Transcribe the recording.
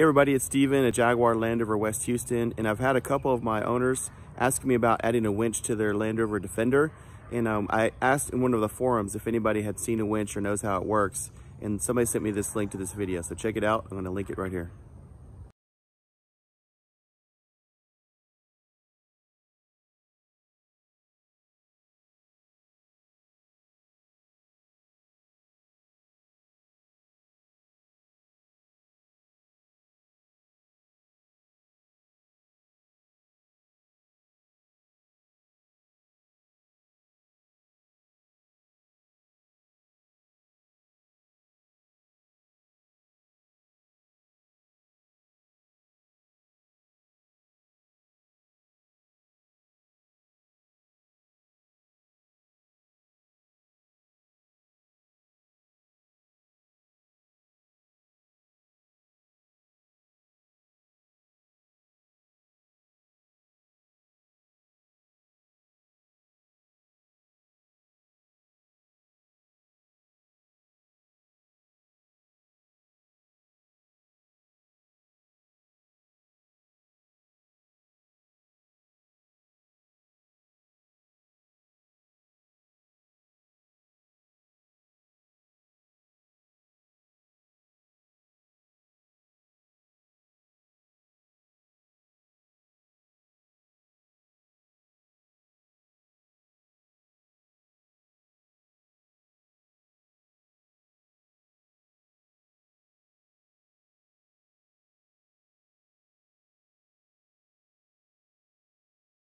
Hey everybody, it's Steven at Jaguar Land Rover West Houston, and I've had a couple of my owners asking me about adding a winch to their Land Rover Defender. And um, I asked in one of the forums if anybody had seen a winch or knows how it works, and somebody sent me this link to this video. So check it out, I'm gonna link it right here.